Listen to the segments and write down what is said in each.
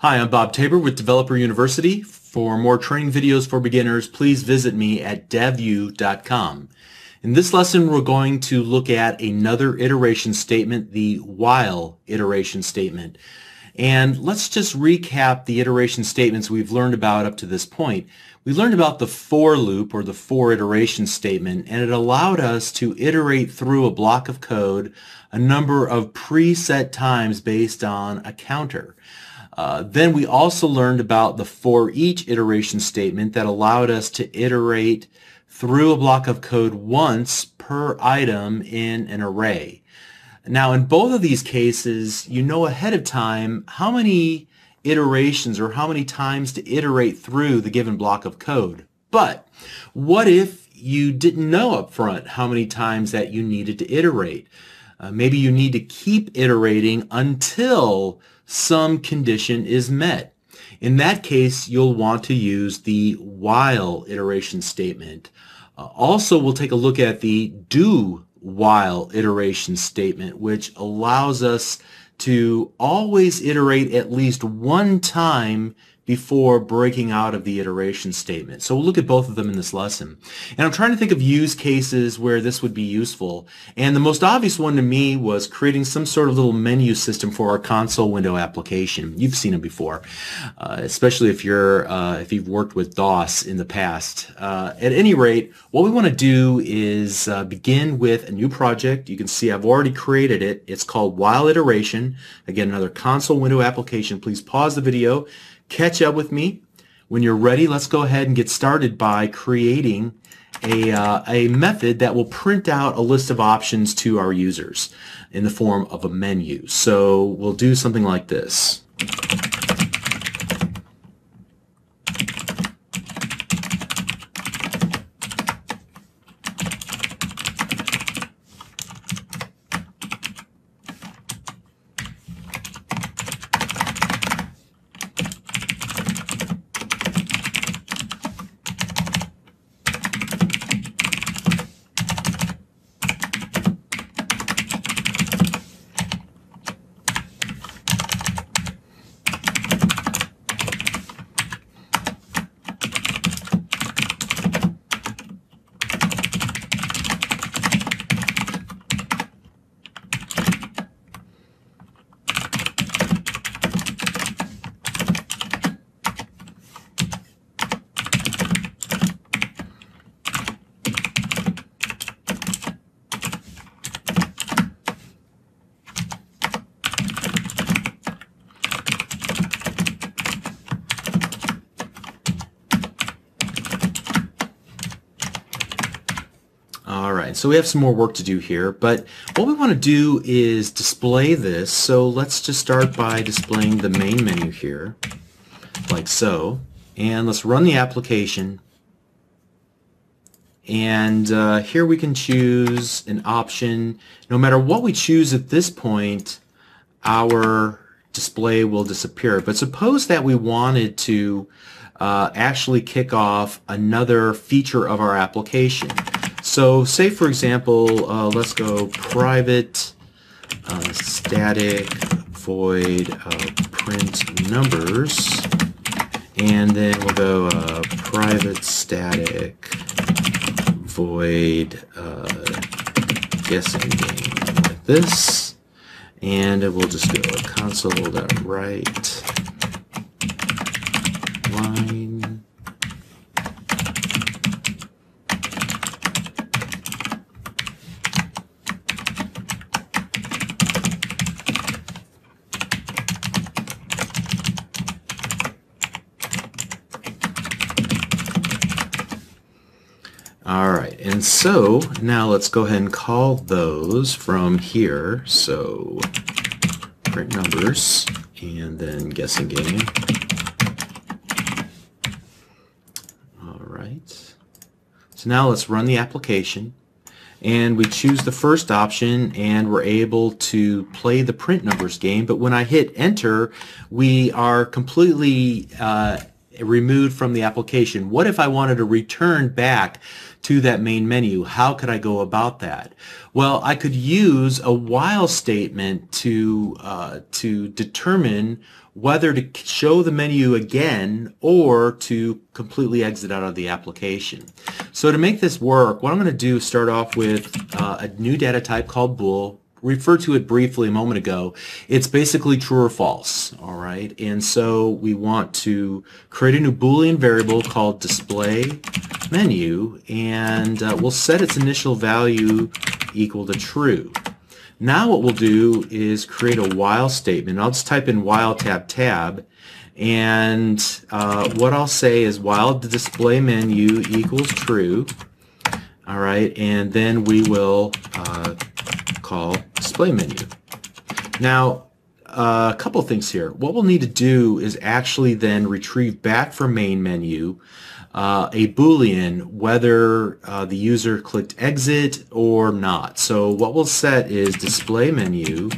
Hi, I'm Bob Tabor with Developer University. For more training videos for beginners, please visit me at devu.com. In this lesson, we're going to look at another iteration statement, the while iteration statement. And let's just recap the iteration statements we've learned about up to this point. We learned about the for loop or the for iteration statement, and it allowed us to iterate through a block of code a number of preset times based on a counter. Uh, then we also learned about the for each iteration statement that allowed us to iterate through a block of code once per item in an array. Now in both of these cases, you know ahead of time how many iterations or how many times to iterate through the given block of code. But what if you didn't know up front how many times that you needed to iterate? Uh, maybe you need to keep iterating until some condition is met. In that case, you'll want to use the while iteration statement. Uh, also, we'll take a look at the do while iteration statement, which allows us to always iterate at least one time before breaking out of the iteration statement. So we'll look at both of them in this lesson. And I'm trying to think of use cases where this would be useful. And the most obvious one to me was creating some sort of little menu system for our console window application. You've seen them before, uh, especially if you're uh, if you've worked with DOS in the past. Uh, at any rate, what we want to do is uh, begin with a new project. You can see I've already created it. It's called While Iteration. Again, another console window application. Please pause the video catch up with me. When you're ready, let's go ahead and get started by creating a, uh, a method that will print out a list of options to our users in the form of a menu. So we'll do something like this. So we have some more work to do here, but what we want to do is display this. So let's just start by displaying the main menu here, like so. And let's run the application. And uh, here we can choose an option. No matter what we choose at this point, our display will disappear. But suppose that we wanted to uh, actually kick off another feature of our application. So say for example, uh, let's go private uh, static void uh, print numbers. And then we'll go uh, private static void uh, guessing game like this. And we'll just go console.write line All right, and so now let's go ahead and call those from here. So print numbers and then guessing game. All right. So now let's run the application and we choose the first option and we're able to play the print numbers game but when I hit enter we are completely uh, removed from the application. What if I wanted to return back to that main menu? How could I go about that? Well, I could use a while statement to, uh, to determine whether to show the menu again or to completely exit out of the application. So to make this work, what I'm going to do is start off with uh, a new data type called bool referred to it briefly a moment ago. It's basically true or false, all right? And so we want to create a new Boolean variable called display menu, and uh, we'll set its initial value equal to true. Now what we'll do is create a while statement. I'll just type in while tab tab, and uh, what I'll say is while the display menu equals true, all right, and then we will uh, call display menu. Now, uh, a couple things here. What we'll need to do is actually then retrieve back from main menu uh, a boolean whether uh, the user clicked exit or not. So what we'll set is display menu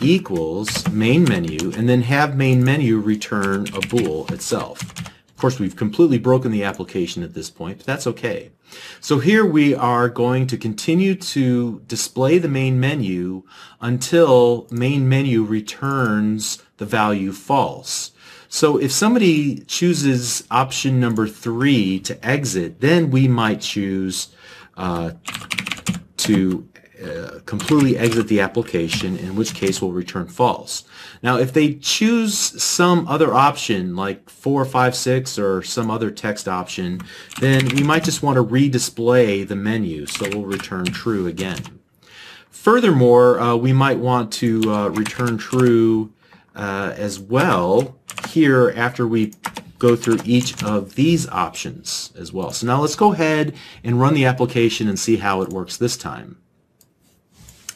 equals main menu and then have main menu return a bool itself. Of course, we've completely broken the application at this point, but that's okay. So here we are going to continue to display the main menu until main menu returns the value false. So if somebody chooses option number three to exit, then we might choose uh, to uh, completely exit the application, in which case we'll return false. Now, if they choose some other option, like 4, 5, 6, or some other text option, then we might just want to redisplay the menu, so we'll return true again. Furthermore, uh, we might want to uh, return true uh, as well here after we go through each of these options as well. So now let's go ahead and run the application and see how it works this time.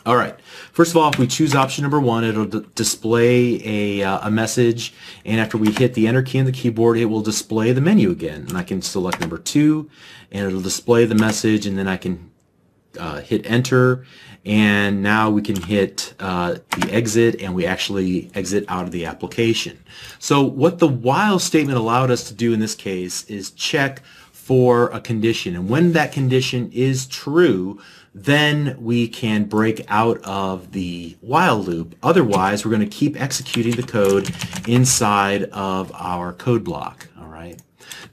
All right. First of all, if we choose option number one, it'll display a, uh, a message, and after we hit the enter key on the keyboard, it will display the menu again. And I can select number two, and it'll display the message, and then I can uh, hit enter, and now we can hit uh, the exit, and we actually exit out of the application. So what the while statement allowed us to do in this case is check for a condition, and when that condition is true, then we can break out of the while loop. Otherwise, we're going to keep executing the code inside of our code block. All right.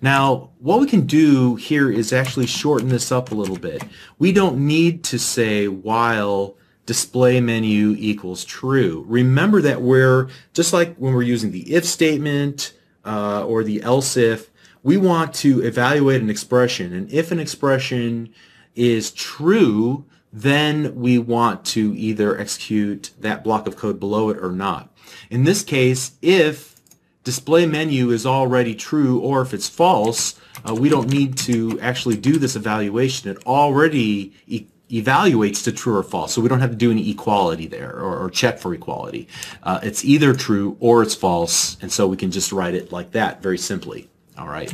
Now, what we can do here is actually shorten this up a little bit. We don't need to say while display menu equals true. Remember that we're, just like when we're using the if statement uh, or the else if, we want to evaluate an expression. And if an expression is true, then we want to either execute that block of code below it or not. In this case, if display menu is already true or if it's false, uh, we don't need to actually do this evaluation. It already e evaluates to true or false, so we don't have to do any equality there or, or check for equality. Uh, it's either true or it's false, and so we can just write it like that very simply. All right.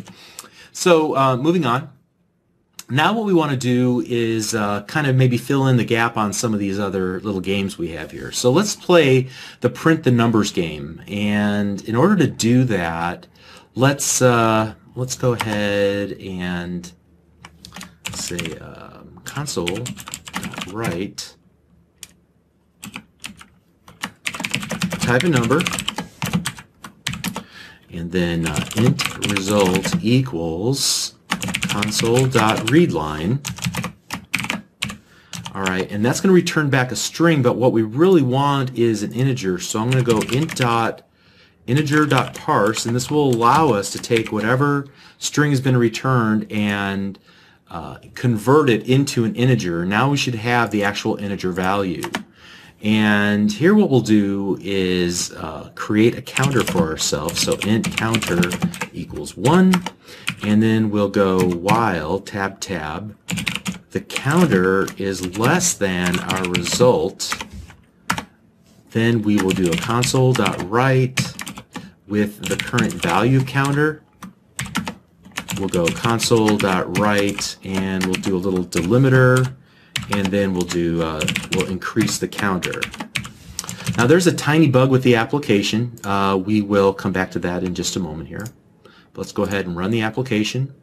So uh, moving on. Now what we want to do is uh, kind of maybe fill in the gap on some of these other little games we have here. So let's play the print the numbers game. And in order to do that, let's uh, let's go ahead and say um, console write type a number and then uh, int result equals console.readline. All right, and that's going to return back a string, but what we really want is an integer. So I'm going to go int dot integer dot parse, and this will allow us to take whatever string has been returned and uh, convert it into an integer. Now we should have the actual integer value. And here what we'll do is uh, create a counter for ourselves. So int counter equals 1. And then we'll go while tab tab. The counter is less than our result. Then we will do a console.write with the current value counter. We'll go console.write and we'll do a little delimiter and then we'll do uh, we'll increase the counter. Now there's a tiny bug with the application. Uh, we will come back to that in just a moment here. Let's go ahead and run the application.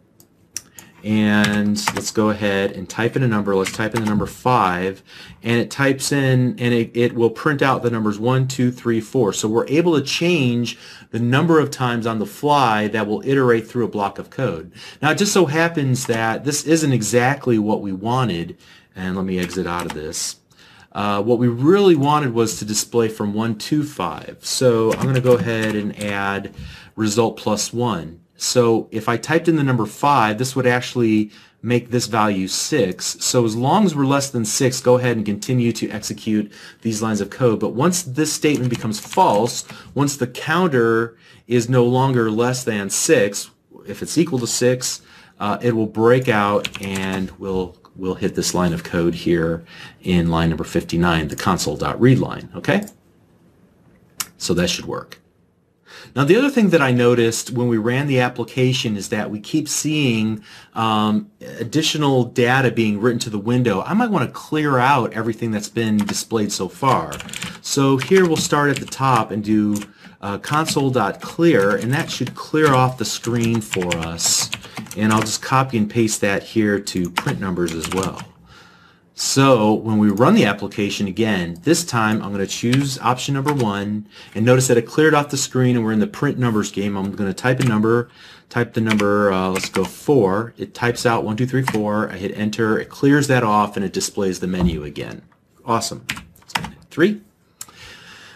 And let's go ahead and type in a number. Let's type in the number 5. And it types in, and it, it will print out the numbers 1, 2, 3, 4. So we're able to change the number of times on the fly that will iterate through a block of code. Now it just so happens that this isn't exactly what we wanted. And let me exit out of this. Uh, what we really wanted was to display from 1 to 5. So I'm going to go ahead and add result plus 1. So if I typed in the number 5, this would actually make this value 6. So as long as we're less than 6, go ahead and continue to execute these lines of code. But once this statement becomes false, once the counter is no longer less than 6, if it's equal to 6, uh, it will break out and will we'll hit this line of code here in line number 59, the console.read line, okay? So that should work. Now the other thing that I noticed when we ran the application is that we keep seeing um, additional data being written to the window. I might want to clear out everything that's been displayed so far. So here we'll start at the top and do uh, console.clear and that should clear off the screen for us and I'll just copy and paste that here to print numbers as well. So when we run the application again, this time I'm going to choose option number one and notice that it cleared off the screen and we're in the print numbers game. I'm going to type a number, type the number, uh, let's go 4. It types out one, two, three, four. I hit enter, it clears that off and it displays the menu again. Awesome. 3.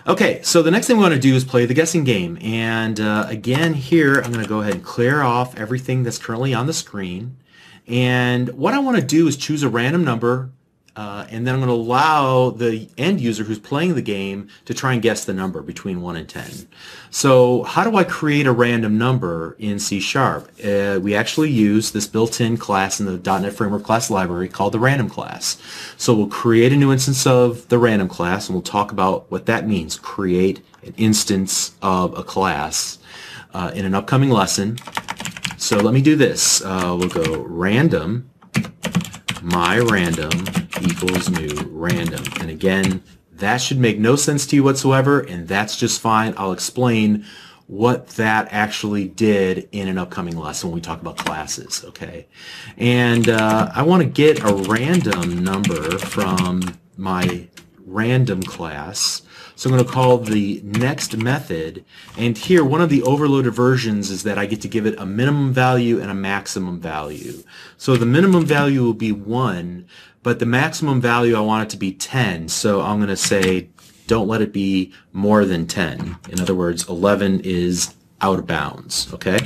Okay, so the next thing we want to do is play the guessing game. And uh, again here, I'm going to go ahead and clear off everything that's currently on the screen. And what I want to do is choose a random number uh, and then I'm going to allow the end user who's playing the game to try and guess the number between 1 and 10. So how do I create a random number in C Sharp? Uh, we actually use this built-in class in the .NET Framework class library called the random class. So we'll create a new instance of the random class and we'll talk about what that means, create an instance of a class uh, in an upcoming lesson. So let me do this. Uh, we'll go random my random equals new random. And again, that should make no sense to you whatsoever, and that's just fine. I'll explain what that actually did in an upcoming lesson when we talk about classes, okay? And uh, I want to get a random number from my random class so I'm going to call the next method. And here, one of the overloaded versions is that I get to give it a minimum value and a maximum value. So the minimum value will be 1, but the maximum value I want it to be 10. So I'm going to say don't let it be more than 10. In other words, 11 is out of bounds, okay?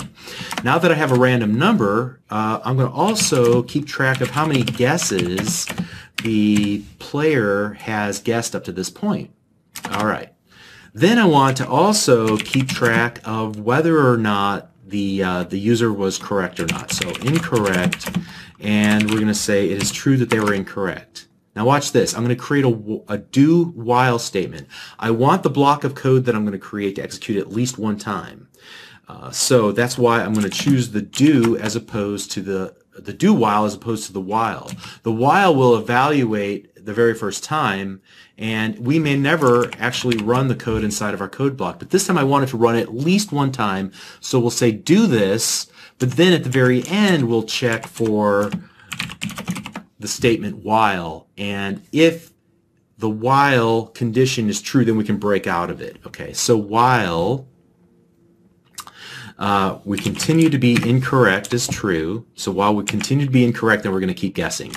Now that I have a random number, uh, I'm going to also keep track of how many guesses the player has guessed up to this point. All right. Then I want to also keep track of whether or not the, uh, the user was correct or not. So incorrect, and we're going to say it is true that they were incorrect. Now watch this. I'm going to create a, a do while statement. I want the block of code that I'm going to create to execute at least one time. Uh, so that's why I'm going to choose the do as opposed to the the do while as opposed to the while. The while will evaluate the very first time and we may never actually run the code inside of our code block. But this time I wanted to run at least one time. So we'll say do this, but then at the very end we'll check for the statement while. And if the while condition is true, then we can break out of it. Okay, so while uh, we continue to be incorrect is true. So while we continue to be incorrect, then we're going to keep guessing.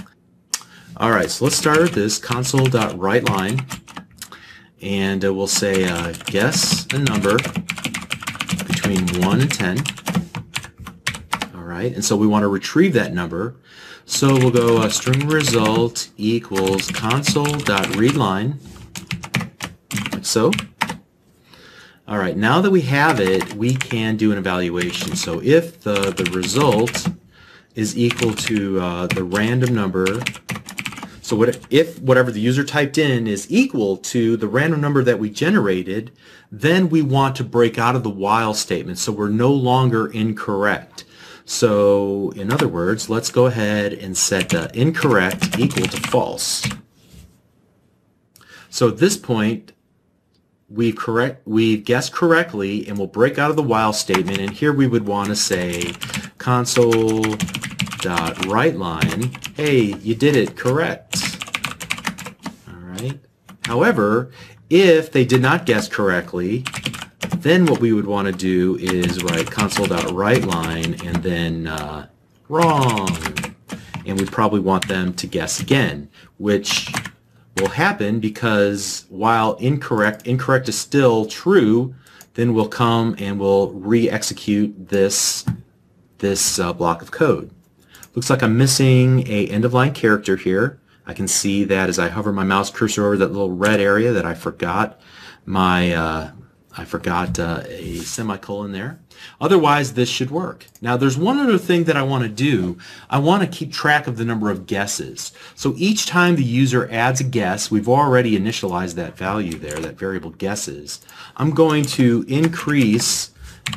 All right, so let's start with this console.writeLine, and uh, we'll say uh, guess a number between 1 and 10. All right, and so we want to retrieve that number. So we'll go uh, string result equals console.readLine, like so. All right, now that we have it, we can do an evaluation. So if the, the result is equal to uh, the random number so what if whatever the user typed in is equal to the random number that we generated, then we want to break out of the while statement so we're no longer incorrect. So in other words, let's go ahead and set uh, incorrect equal to false. So at this point, we've correct we've guessed correctly and we'll break out of the while statement. And here we would want to say console dot write line hey you did it correct. All right. However if they did not guess correctly then what we would want to do is write console dot write line and then uh, wrong. And we'd probably want them to guess again which will happen because while incorrect, incorrect is still true, then we'll come and we'll re-execute this, this uh, block of code. Looks like I'm missing a end-of-line character here. I can see that as I hover my mouse cursor over that little red area that I forgot my uh, I forgot uh, a semicolon there. Otherwise, this should work. Now, there's one other thing that I want to do. I want to keep track of the number of guesses. So each time the user adds a guess, we've already initialized that value there, that variable guesses. I'm going to increase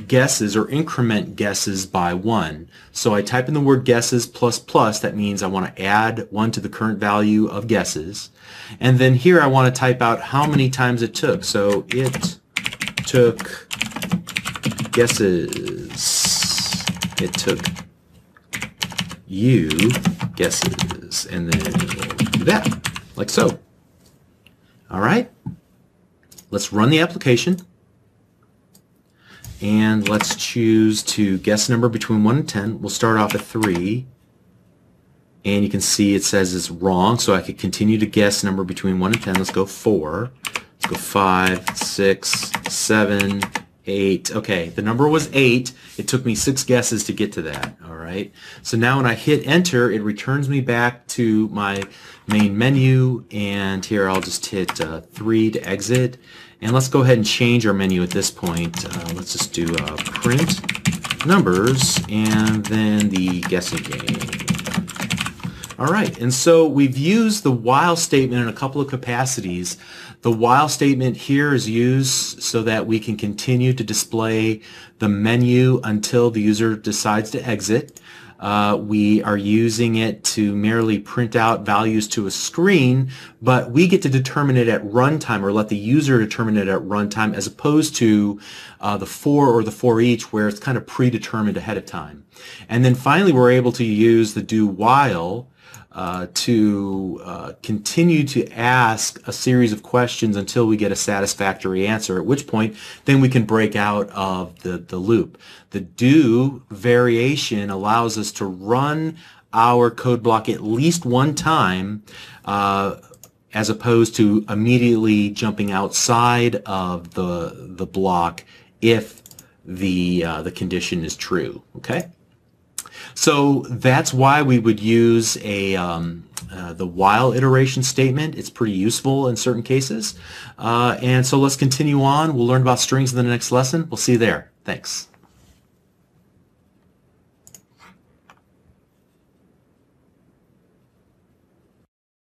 guesses or increment guesses by one. So I type in the word guesses plus plus. That means I want to add one to the current value of guesses. And then here I want to type out how many times it took. So it took guesses. It took you guesses. And then we'll do that, like so. All right. Let's run the application. And let's choose to guess number between 1 and 10. We'll start off at 3. And you can see it says it's wrong, so I could continue to guess number between 1 and 10. Let's go 4. Go 5, 6, 7, eight. Okay, the number was eight. It took me six guesses to get to that. All right. So now when I hit enter, it returns me back to my main menu. And here I'll just hit uh, three to exit. And let's go ahead and change our menu at this point. Uh, let's just do uh, print numbers and then the guessing game. All right, and so we've used the while statement in a couple of capacities. The while statement here is used so that we can continue to display the menu until the user decides to exit. Uh, we are using it to merely print out values to a screen, but we get to determine it at runtime or let the user determine it at runtime as opposed to uh, the for or the for each where it's kind of predetermined ahead of time. And then finally we're able to use the do while uh, to uh, continue to ask a series of questions until we get a satisfactory answer, at which point then we can break out of the, the loop. The do variation allows us to run our code block at least one time uh, as opposed to immediately jumping outside of the, the block if the, uh, the condition is true. Okay? So that's why we would use a um, uh, the while iteration statement. It's pretty useful in certain cases. Uh, and so let's continue on. We'll learn about strings in the next lesson. We'll see you there. Thanks.